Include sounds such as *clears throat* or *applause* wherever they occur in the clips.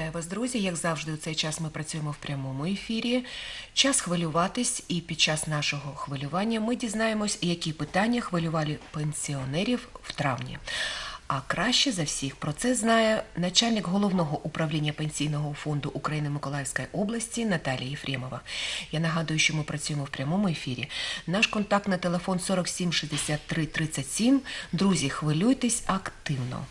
Вітаю вас, друзі. Як завжди, у цей час ми працюємо в прямому ефірі. Час хвилюватись, і під час нашого хвилювання ми дізнаємось, які питання хвилювали пенсіонерів в травні. А краще за всіх про це знає начальник головного управління пенсійного фонду України Миколаївської області Наталія Єфремова. Я нагадую, що ми працюємо в прямому ефірі. Наш контактний телефон 47 63 37. Друзі, хвилюйтесь активно.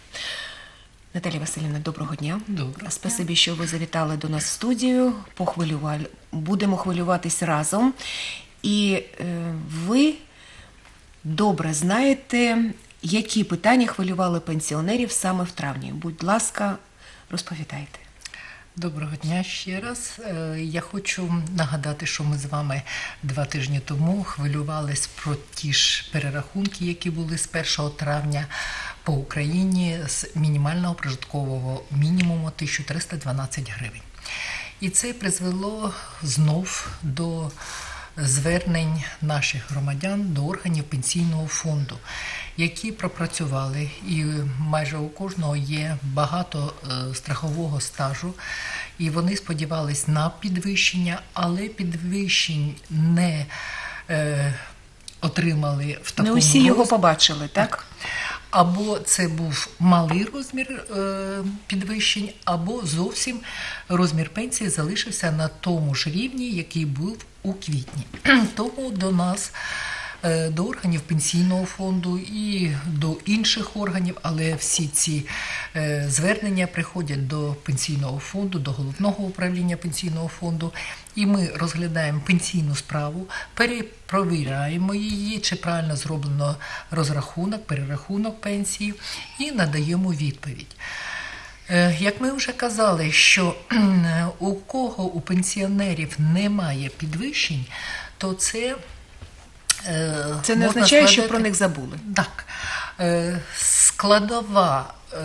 Наталія Васильівна, доброго дня. Доброго Спасибі, що ви завітали до нас в студію. Похвилювали. Будемо хвилюватись разом. І е, ви добре знаєте, які питання хвилювали пенсіонерів саме в травні. Будь ласка, розповідайте. Доброго дня ще раз. Е, Я хочу нагадати, що ми з вами два тижні тому хвилювались про ті ж перерахунки, які були з 1 травня по Україні з мінімального прожиткового мінімуму 1312 гривень. І це призвело знов до звернень наших громадян до органів пенсійного фонду, які пропрацювали, і майже у кожного є багато е, страхового стажу, і вони сподівались на підвищення, але підвищень не е, отримали в такому Не усі його побачили, так? Або це був малий розмір е, підвищень, або зовсім розмір пенсії залишився на тому ж рівні, який був у квітні. *clears throat* Тому до нас, до органів пенсійного фонду і до інших органів, але всі ці е, звернення приходять до пенсійного фонду, до головного управління пенсійного фонду, і ми розглядаємо пенсійну справу, перепровіряємо її, чи правильно зроблено розрахунок, перерахунок пенсії, і надаємо відповідь. Е, Як ми вже казали, що у кого у пенсіонерів немає підвищень, то це е, Це не означає, що про них забули. так, Е, складова е,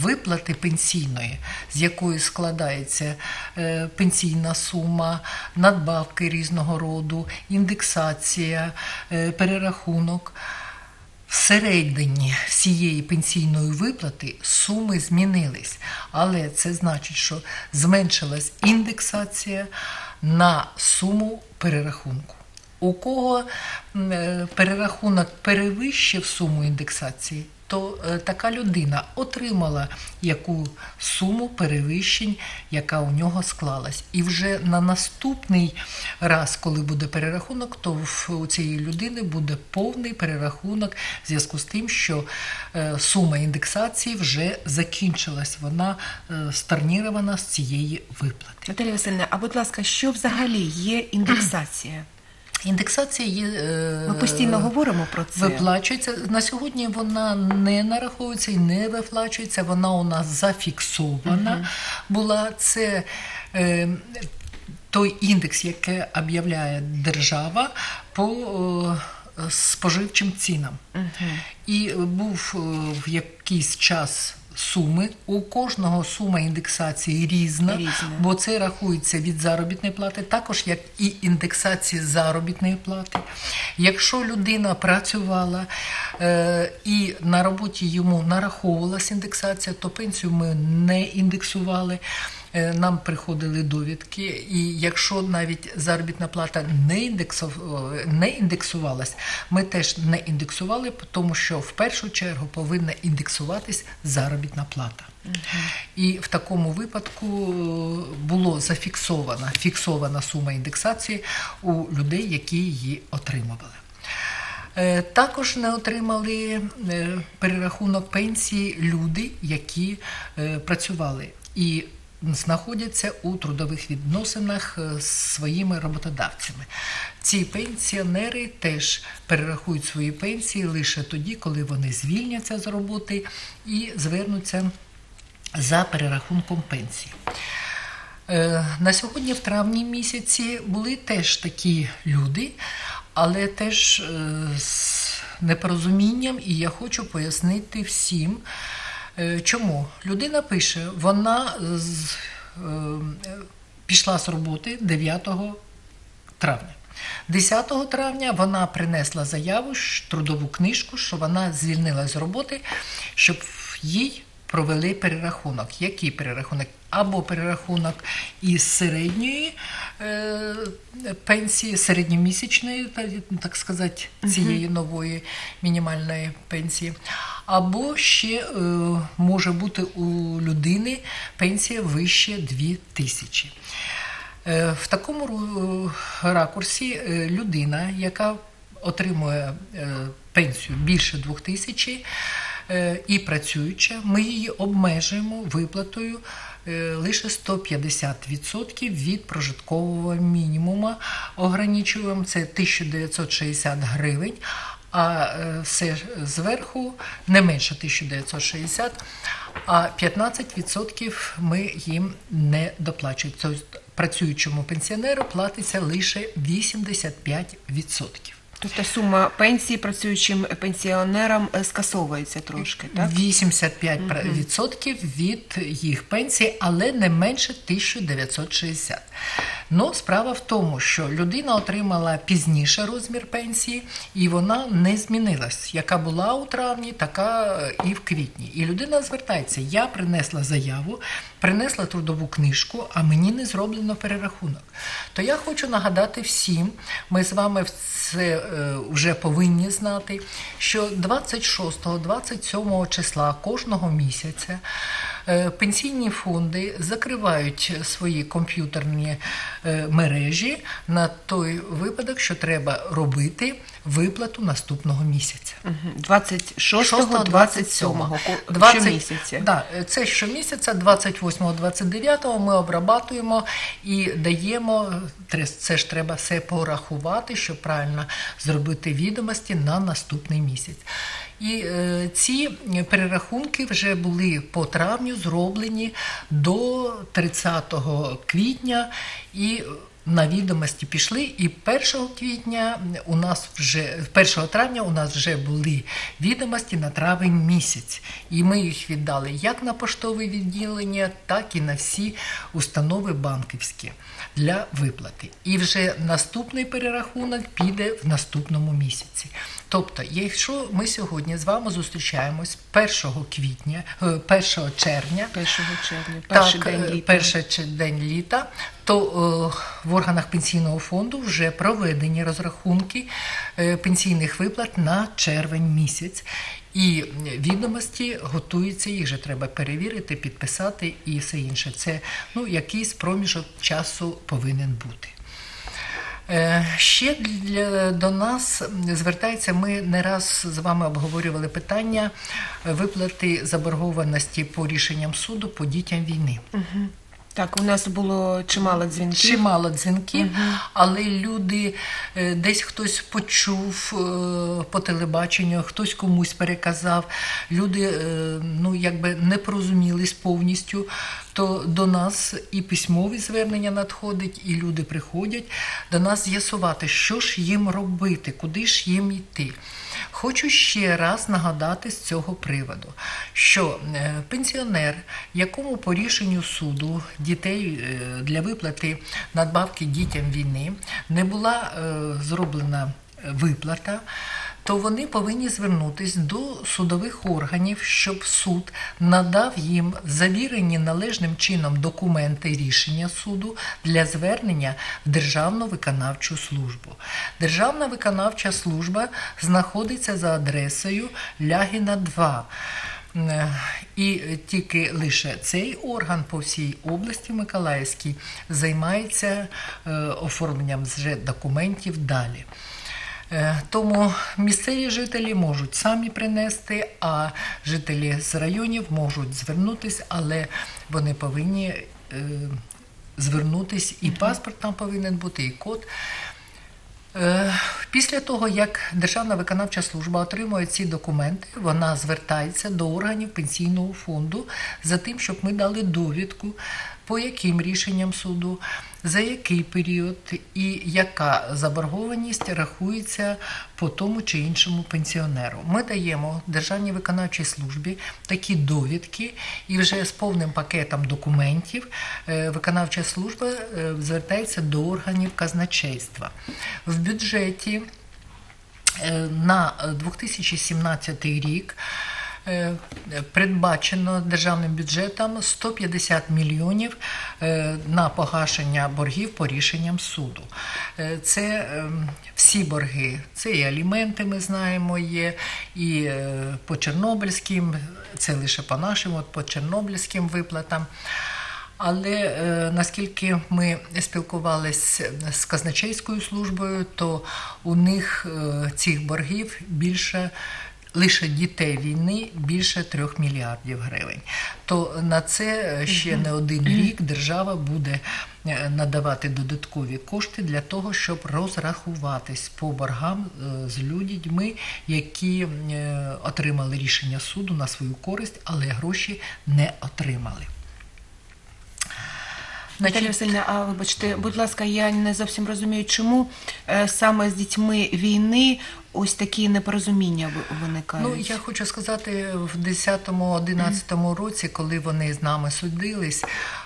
виплати пенсійної, з якої складається е, пенсійна сума, надбавки різного роду, індексація, е, перерахунок. Всередині всієї пенсійної виплати суми змінились, але це значить, що зменшилась індексація на суму перерахунку. У кого е, перерахунок перевищив суму індексації, то е, така людина отримала яку суму перевищень, яка у нього склалась. І вже на наступний раз, коли буде перерахунок, то у цієї людини буде повний перерахунок в зв'язку з тим, що е, сума індексації вже закінчилась. Вона старнірована з цієї виплати. Наталія Васильівна, а будь ласка, що взагалі є індексація? Індексація є. е, Ми постійно говоримо про це. Виплачується на сьогодні. Вона не нараховується і не виплачується. Вона у нас зафіксована була. Це е, той індекс, який об'являє держава по е, споживчим цінам. І був е, в якийсь час. Суми у кожного сума індексації різна, Різна. бо це рахується від заробітної плати, також як і індексації заробітної плати. Якщо людина працювала е, і на роботі йому нараховувалася індексація, то пенсію ми не індексували. Е, Нам приходили довідки, і якщо навіть заробітна плата не, індексов... е, не індексувалась, ми теж не індексували, тому що в першу чергу повинна індексуватись заробітна плата. І в такому випадку е, було зафіксована фіксована сума індексації у людей, які її отримували. Е, Також не отримали перерахунок пенсії люди, які працювали і знаходяться у трудових відносинах е, з своїми роботодавцями. Ці пенсіонери теж перерахують свої пенсії лише тоді, коли вони звільняться з роботи і звернуться за перерахунком пенсії. Е, На сьогодні, в травні місяці, були теж такі люди, але теж е, з непорозумінням, і я хочу пояснити всім, чому. Людина пише, вона з, е, пішла з роботи 9 травня. 10 травня вона принесла заяву, трудову книжку, що вона звільнилася з роботи, щоб їй провели перерахунок. Який перерахунок? Або перерахунок із середньої е, пенсії, середньомісячної, так, сказати, цієї нової мінімальної пенсії, або ще е, може бути у людини пенсія вище 2 тисячі. Е, В такому ракурсі е, людина, яка отримує е, пенсію більше 2 тисячі е, і працююча, ми її обмежуємо виплатою е, лише 150% від прожиткового мінімуму. Ограничуємо це 1960 гривень. А е, все зверху не менше 1960, а 15% ми їм не доплачуємо. Тобто працюючому пенсіонеру платиться лише 85%. Тобто сума пенсії працюючим пенсіонерам е, скасовується трошки, так? 85% від їх пенсії, але не менше 1960. Ну, справа в тому, що людина отримала пізніше розмір пенсії, і вона не змінилась. Яка була у травні, така е, і в квітні. І людина звертається: я принесла заяву, принесла трудову книжку, а мені не зроблено перерахунок. То я хочу нагадати всім, ми з вами це е, вже повинні знати, що 26-27 числа кожного місяця пенсійні фонди закривають свої комп'ютерні е, мережі на той випадок, що треба робити виплату наступного місяця. 26-го, 27-го, ко- 20 щомісяця. Да, це щомісяця, 28-го, 29-го ми обрабатуємо і даємо, це ж треба все порахувати, щоб правильно зробити відомості на наступний місяць. І е, ці перерахунки вже були по травню зроблені до 30 квітня. І на відомості пішли, і 1 квітня у нас вже 1 травня у нас вже були відомості на травень місяць. І ми їх віддали як на поштове відділення, так і на всі установи банківські для виплати. І вже наступний перерахунок піде в наступному місяці. Тобто, якщо ми сьогодні з вами зустрічаємось 1 квітня, е, 1 червня, 1 червня, перший так, день е, літа. перший день літа, то е, в органах пенсійного фонду вже проведені розрахунки е, пенсійних виплат на червень місяць. І відомості готуються, їх же треба перевірити, підписати і все інше. Це ну, якийсь проміжок часу повинен бути. Е, Ще для, до нас звертається, ми не раз з вами обговорювали питання виплати заборгованості по рішенням суду по дітям війни. Так, у нас було чимало дзвінків. Чимало дзвінків, але люди е, десь хтось почув е, по телебаченню, хтось комусь переказав. Люди е, ну якби не порозумілись повністю. То до нас і письмові звернення надходять, і люди приходять до нас з'ясувати, що ж їм робити, куди ж їм йти. Хочу ще раз нагадати з цього приводу, що е, пенсіонер, якому по рішенню суду дітей е, для виплати надбавки дітям війни не була е, зроблена виплата, то вони повинні звернутися до судових органів, щоб суд надав їм завірені належним чином документи рішення суду для звернення в Державну виконавчу службу. Державна виконавча служба знаходиться за адресою Лягіна 2. Е, І тільки лише цей орган по всій області Миколаївській займається е, оформленням вже документів далі. Е, Тому місцеві жителі можуть самі принести, а жителі з районів можуть звернутися, але вони повинні е, звернутися, і паспорт там повинен бути, і код. Е, Після того, як Державна виконавча служба отримує ці документи, вона звертається до органів пенсійного фонду за тим, щоб ми дали довідку, по яким рішенням суду, за який період і яка заборгованість рахується по тому чи іншому пенсіонеру. Ми даємо Державній виконавчій службі такі довідки, і вже з повним пакетом документів е, виконавча служба е, звертається до органів казначейства. В бюджеті е, на 2017 рік передбачено державним бюджетом 150 мільйонів е, на погашення боргів по рішенням суду. Е, Це е, всі борги, це і аліменти, ми знаємо, є, і е, по Чорнобильським, це лише по нашим, от по Чорнобильським виплатам. Але е, наскільки ми спілкувалися з казначейською службою, то у них е, цих боргів більше. Лише дітей війни більше трьох мільярдів гривень. То на це ще не один рік держава буде е, надавати додаткові кошти для того, щоб розрахуватись по боргам е, з людьми, які е, отримали рішення суду на свою користь, але гроші не отримали. Наталя Васильівна, а вибачте, будь ласка, я не зовсім розумію, чому е, саме з дітьми війни ось такі непорозуміння ви- виникають. Ну, я хочу сказати, в 10-11 році, коли вони з нами судились,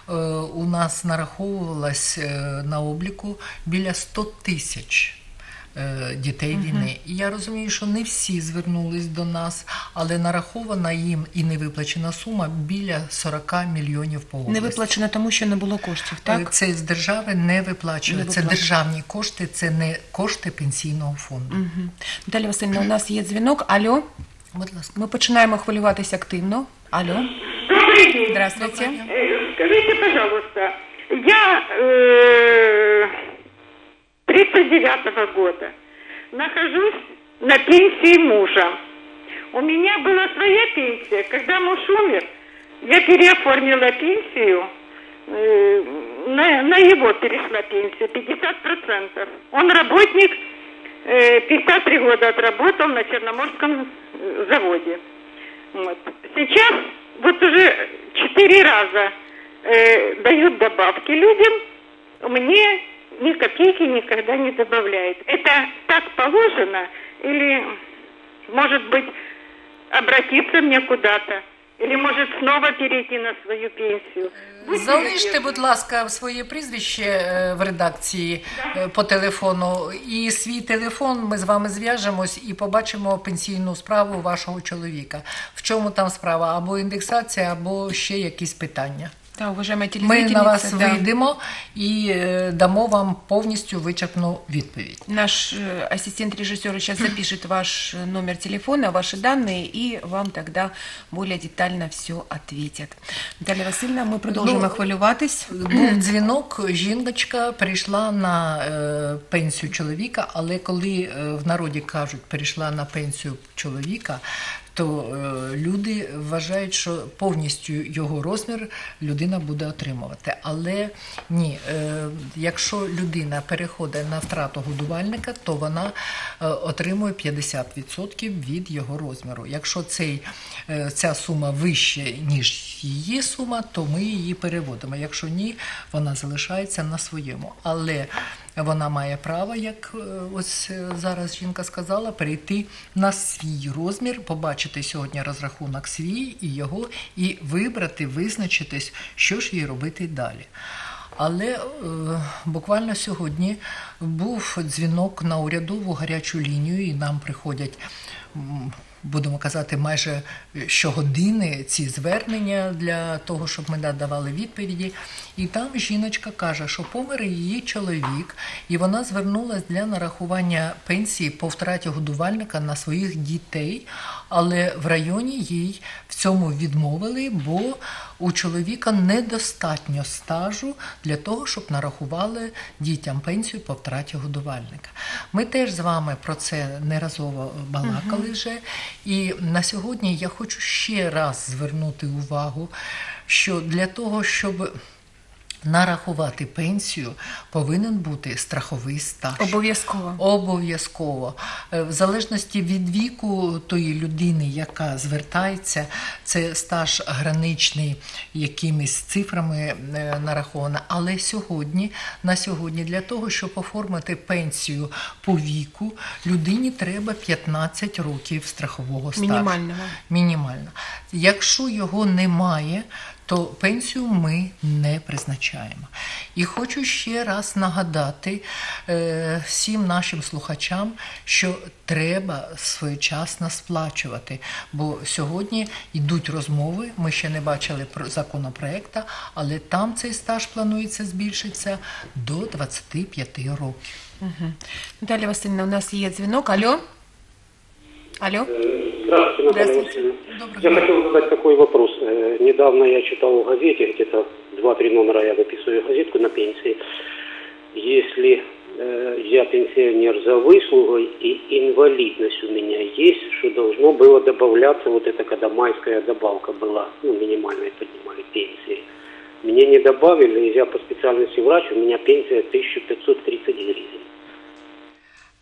е, у нас нараховувалось е, на обліку біля 100 тисяч. е, Дітей війни. І я розумію, що не всі звернулись до нас, але нарахована їм і не виплачена сума біля 40 мільйонів по області. Не виплачено тому, що не було коштів, Е, так? Це з держави не виплачує. Не Це виплачує. державні кошти, це не кошти пенсійного фонду. Мгм. Наталя Васильівна, у нас є дзвінок. Алло, Будь ласка. ми починаємо хвилюватися активно. Алло, Добрый день. здравствуйте. Э, Скажите, пожалуйста, я э, 39 года нахожусь на пенсии мужа. У меня была своя пенсия. Когда муж умер, я переоформила пенсию, э, на, на его перешла пенсия, 50%. Он работник, э, 53 года отработал на Черноморском э, заводе. Вот. Сейчас вот уже четыре раза э, дают добавки людям, мне ни копейки никогда не добавляет. Это так положено или, может быть, обратиться мне куда-то? Или, может, снова перейти на свою пенсию? Будьте Залиште, любезны. будь ласка, своє прізвище е, в редакції е, по телефону і свій телефон. Ми з вами зв'яжемось і побачимо пенсійну справу вашого чоловіка. В чому там справа? Або індексація, або ще якісь питання. Да, уважаемая Ми телезрительница, на вас да. вийдемо і е, дамо вам повністю вичерпну відповідь. Наш э, ассистент режиссера сейчас запишет ваш э, номер телефона, ваши данные, и вам тогда более детально все ответят. Наталья Васильевна, ми продовжуємо Ну, хвилюватись. Був дзвінок, жіночка прийшла на е, пенсію чоловіка, але коли е, в народі кажуть, перейшла на пенсію чоловіка, то е, люди вважають, що повністю його розмір людина буде отримувати. Але ні, е, якщо людина переходить на втрату годувальника, то вона е, отримує 50% від його розміру. Якщо цей, ця сума вища, ніж її сума, то ми її переводимо. Якщо ні, вона залишається на своєму. Але вона має право, як е, ось е, зараз жінка сказала, перейти на свій розмір, побачити сьогодні розрахунок свій і його, і вибрати, визначитись, що ж їй робити далі. Але е, буквально сьогодні був дзвінок на урядову гарячу лінію, і нам приходять. Будемо казати, майже щогодини ці звернення для того, щоб ми надавали відповіді. І там жіночка каже, що помер її чоловік, і вона звернулася для нарахування пенсії по втраті годувальника на своїх дітей, але в районі їй в цьому відмовили, бо у чоловіка недостатньо стажу для того, щоб нарахували дітям пенсію по втраті годувальника. Ми теж з вами про це неразово балакали вже. І на сьогодні я хочу ще раз звернути увагу, що для того, щоб нарахувати пенсію, повинен бути страховий стаж. Обов'язково. Обов'язково. Е, В залежності від віку тої людини, яка звертається, це стаж граничний якимись цифрами е, нараховано. Але сьогодні, на сьогодні, для того, щоб оформити пенсію по віку, людині треба 15 років страхового стажу. Мінімального. Мінімально. Якщо його немає, то пенсію ми не призначаємо. І хочу ще раз нагадати е, всім нашим слухачам, що треба своєчасно сплачувати. Бо сьогодні йдуть розмови, ми ще не бачили про законопроекта, але там цей стаж планується збільшитися до 25 років. Угу. Наталья Васильевна, у нас есть звонок. Алло? Алло? Здравствуйте, Здравствуйте. Добрый Я день. хотел задать такой вопрос. Э, Недавно я читал в газете, где-то 2-3 номера я выписываю газетку на пенсии. Если э, я пенсионер за выслугой и инвалидность у меня есть, что должно было добавляться, вот это когда майская добавка была, ну, минимальной поднимали пенсии. Мне не добавили, и я по специальности врач, у меня пенсия 1530 гривен.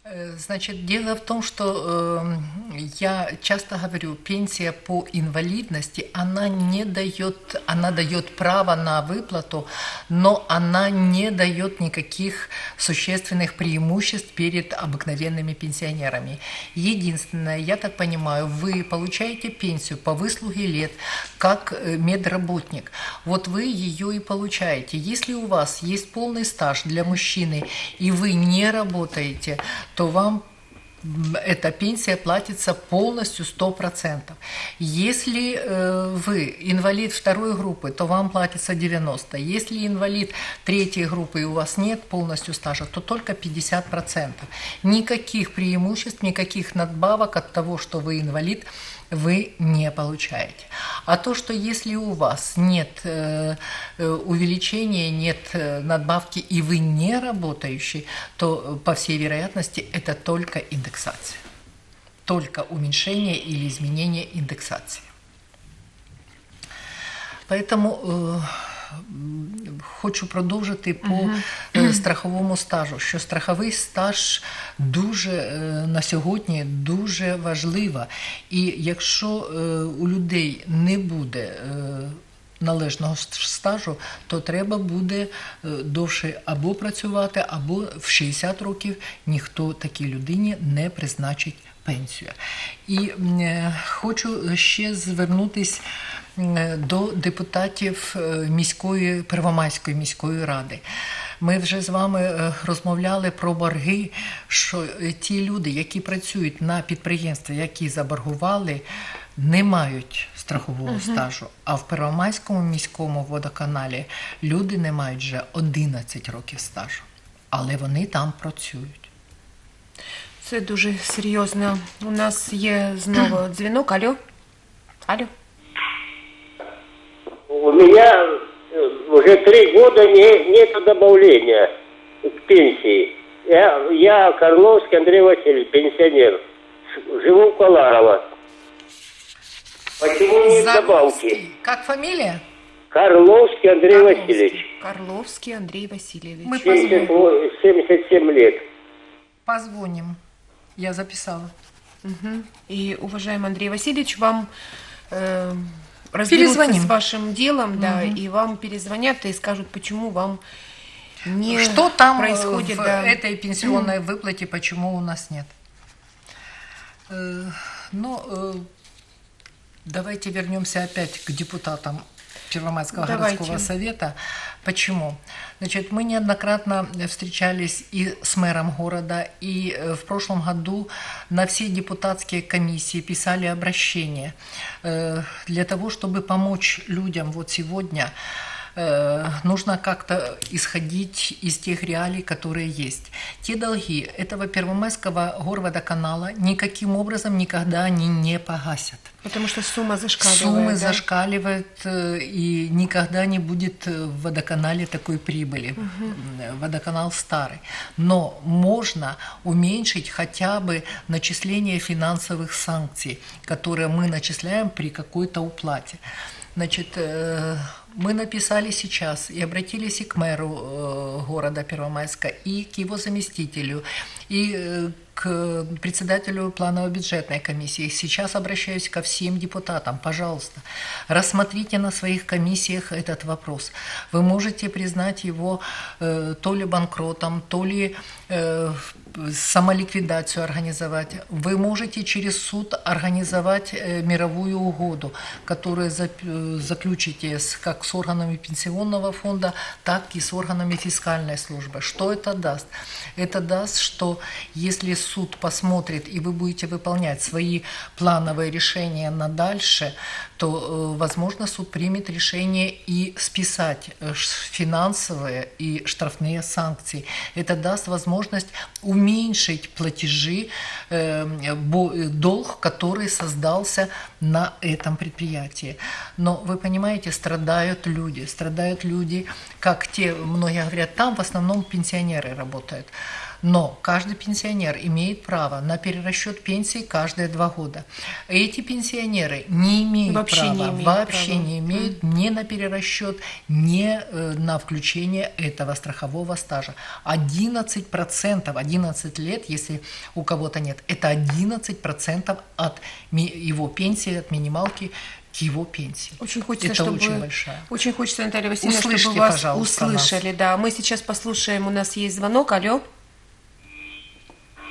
Э, Значит, дело в том, что э, я часто говорю, пенсия по инвалидности, она не дает, она дает право на выплату, но она не дает никаких существенных преимуществ перед обыкновенными пенсионерами. Единственное, я так понимаю, вы получаете пенсию по выслуге лет как э, медработник. Вот вы ее и получаете. Если у вас есть полный стаж для мужчины и вы не работаете, то вам эта пенсия платится полностью 100%. Если э, вы инвалид второй группы, то вам платится 90%. Если инвалид третьей группы и у вас нет полностью стажа, то только 50%. Никаких преимуществ, никаких надбавок от того, что вы инвалид, вы не получаете. А то, что если у вас нет э, э, увеличения, нет э, надбавки и вы не работающий, то э, по всей вероятности это только индексация. Только уменьшение или изменение индексации. Поэтому м, хочу продовжити по е, страховому стажу, що страховий стаж дуже е, на сьогодні дуже важлива. І якщо е, у людей не буде належного стажу, то треба буде е, довше або працювати, або в 60 років ніхто такій людині не призначить пенсію. І е, хочу ще звернутись м, е, до депутатів міської Первомайської міської ради. Ми вже з вами розмовляли про борги, що ті люди, які працюють на підприємстві, які заборгували, не мають страхового стажу. А в Первомайському міському водоканалі люди не мають вже 11 років стажу, але вони там працюють. Це дуже серйозно. У нас є знову дзвінок. Алло? Алло? У меня э, уже три года не, нет добавления к пенсии. Я, я Карловский Андрей Васильевич, пенсионер. Живу в Коларово. Почему нет добавки? Заровский. Как фамилия? Карловский Андрей Карловский. Васильевич. Карловский Андрей Васильевич. Мы позвоним. 78 77 лет. Позвоним. Я записала. Мгм. И, уважаемый Андрей Васильевич, вам э, разберутся Перезвоним. с вашим делом, да, и вам перезвонят и скажут, почему вам не Что там э, происходит. в да. этой пенсионной выплате, почему у нас нет? Э, Ну, э, давайте вернемся опять к депутатам Первомайского Давайте. городского совета. Почему? Значит, мы неоднократно встречались и с мэром города, и э, в прошлом году на все депутатские комиссии писали обращения э, для того, чтобы помочь людям вот сегодня э, нужно как-то исходить из тех реалий, которые есть. Те долги этого Первомайского горводоканала никаким образом никогда они не погасят. Потому что сумма зашкаливает. Суммы да? зашкаливают, э, и никогда не будет э, в водоканале такой прибыли. М, Водоканал старый. Но можно уменьшить хотя бы начисление финансовых санкций, которые мы начисляем при какой-то уплате. Значит, э, мы написали сейчас и обратились и к мэру города Первомайска, и к его заместителю, и к председателю планово-бюджетной комиссии. Сейчас обращаюсь ко всем депутатам. Пожалуйста, рассмотрите на своих комиссиях этот вопрос. Вы можете признать его э, то ли банкротом, то ли э, самоликвидацию организовать. Вы можете через суд организовать э, мировую угоду, которую зап- э, заключите с, как с органами пенсионного фонда, так и с органами фискальной службы. Что это даст? Это даст, что если суд посмотрит и вы будете выполнять свои плановые решения на дальше, то, э, возможно, суд примет решение и списать э, финансовые и штрафные санкции. Это даст возможность уменьшить платежи, э, долг, который создался на этом предприятии. Но вы понимаете, страдают люди, страдают люди, как те, многие говорят, там в основном пенсионеры работают. Но каждый пенсионер имеет право на перерасчет пенсии каждые два года. Эти пенсионеры не имеют Вообще права, не имеют вообще права. не имеют ни на перерасчет, ни э, на включение этого страхового стажа. 11%, 11 лет, если у кого-то нет, это 11% от его пенсии, от минималки к его пенсии. Очень хочется, Это чтобы... очень большая. Очень хочется, Наталья Васильевна, чтобы Услышьте, вас пожалуйста, услышали. Да, мы сейчас послушаем, у нас есть звонок. Алло.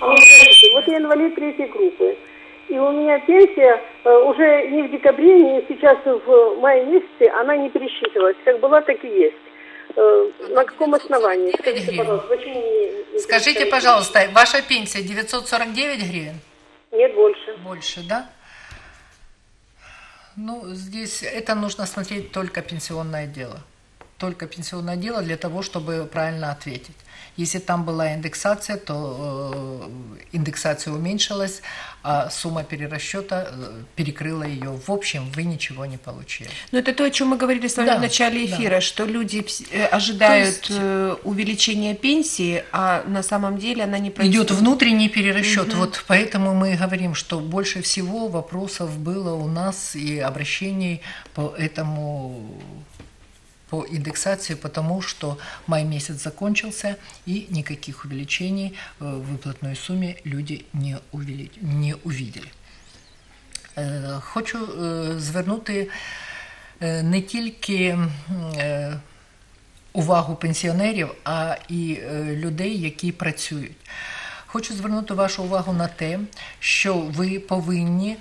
Вот я инвалид третьей группы. И у меня пенсия э, уже не в декабре, не сейчас в мае месяце, она не пересчитывалась. Как была, так и есть. Э, на каком основании? Скажите, пожалуйста, почему не... Скажите, пожалуйста, ваша пенсия 949 гривен? Нет, больше. Больше, да? Ну, здесь это нужно смотреть только пенсионное дело. Только пенсионное дело для того, чтобы правильно ответить. Если там была индексация, то э, индексация уменьшилась, а сумма перерасчета э, перекрыла ее. В общем, вы ничего не получили. Ну, это то, о чем мы говорили с вами Да, в начале да. эфира, что люди э, ожидают То есть- увеличения пенсии, а на самом деле она не Идет происходит. внутренний перерасчет. Вот поэтому мы и говорим, что больше всего вопросов было у нас и обращений по этому по индексации, потому что май месяц закончился и никаких увеличений э, в выплатной сумме люди не, увели- не увидели. Е, Хочу е, звернути не тільки е, увагу пенсіонерів, а і е, людей, які працюють. Хочу звернути вашу увагу на те, що ви повинні,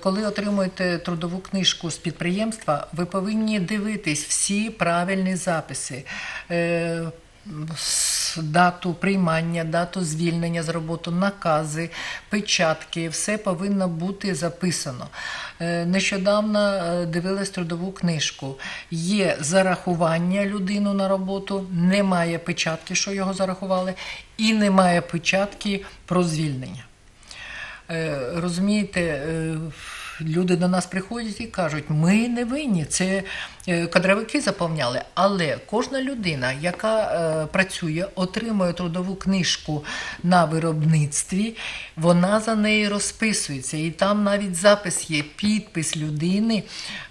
коли отримуєте трудову книжку з підприємства, ви повинні дивитись всі правильні записи. е, Дату приймання, дату звільнення з роботи, накази, печатки, все повинно бути записано. Е, Нещодавно е, дивилась трудову книжку. Є зарахування людину на роботу, немає печатки, що його зарахували, і немає печатки про звільнення. Е, Розумієте, е, люди до нас приходять і кажуть, ми не винні, це кадровики заповняли. Але кожна людина, яка е, працює, отримує трудову книжку на виробництві, вона за неї розписується. І там навіть запис є, підпис людини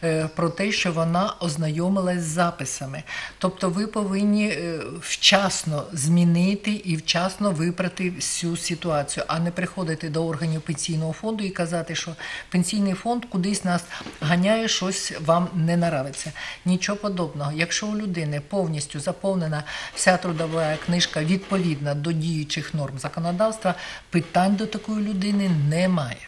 е, про те, що вона ознайомилась з записами. Тобто ви повинні е, вчасно змінити і вчасно виправити всю ситуацію, а не приходити до органів пенсійного фонду і казати, що пенсійний фонд кудись нас ганяє, щось вам не нравиться. Нічого подобного. Якщо у людини повністю заповнена вся трудова книжка відповідна до діючих норм законодавства, питань до такої людини немає.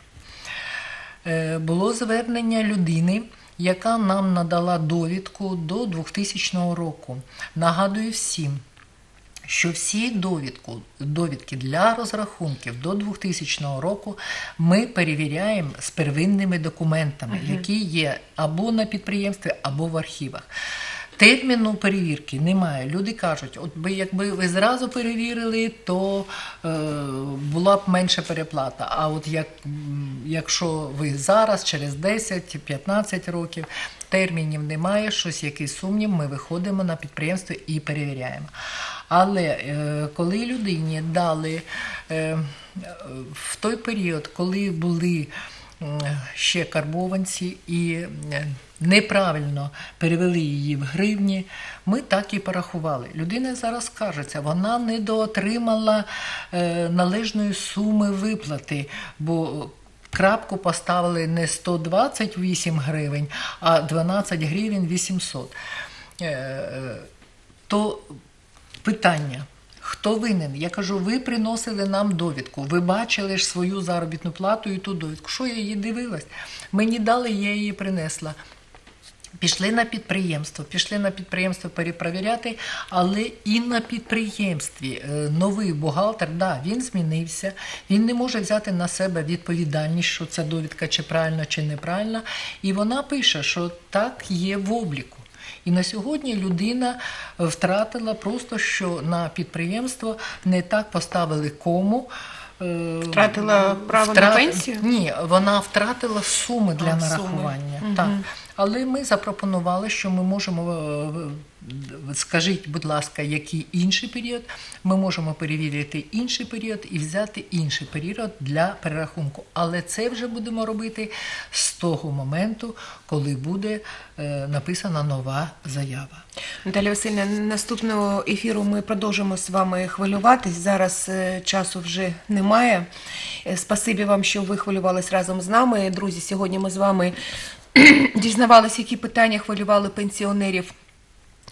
Е, Було звернення людини, яка нам надала довідку до 2000 року. Нагадую всім, що всі довідку, довідки для розрахунків до 2000 року ми перевіряємо з первинними документами, які є або на підприємстві, або в архівах. Терміну перевірки немає. Люди кажуть, от би якби ви зразу перевірили, то е, була б менша переплата. А от як, якщо ви зараз, через 10-15 років, термінів немає, щось якийсь сумнів, ми виходимо на підприємство і перевіряємо. Але е, коли людині дали е, в той період, коли були ще карбованці і е, неправильно перевели її в гривні, ми так і порахували. Людина зараз скажеться, вона не доотримала е, належної суми виплати, бо крапку поставили не 128 гривень, а 12 гривень 800. Е, е, То питання. Хто винен? Я кажу, ви приносили нам довідку. Ви бачили ж свою заробітну плату і ту довідку. Що я її дивилась? Мені дали, я її принесла. Пішли на підприємство, пішли на підприємство перепровіряти, але і на підприємстві е, новий бухгалтер, да, він змінився, він не може взяти на себе відповідальність, що ця довідка чи правильна, чи неправильна. І вона пише, що так є в обліку. І на сьогодні людина втратила просто, що на підприємство не так поставили кому. е, Втратила право на пенсію? Ні, вона втратила суми для А, суми. нарахування. Так. Але ми запропонували, що ми можемо, е, скажіть, будь ласка, який інший період, ми можемо перевірити інший період і взяти інший період для перерахунку. Але це вже будемо робити з того моменту, коли буде е, написана нова заява. Наталя Васильівна, наступного ефіру ми продовжимо з вами хвилюватись. Зараз е, часу вже немає. Спасибі вам, що ви хвилювались разом з нами. Друзі, сьогодні ми з вами *clears throat* дізнавалися, які питання хвилювали пенсіонерів.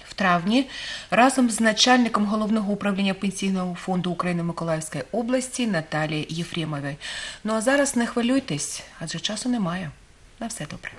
В травні разом з начальником головного управління пенсійного фонду України Миколаївської області Наталією Єфремовою. Ну а зараз не хвилюйтесь, адже часу немає. На все добре.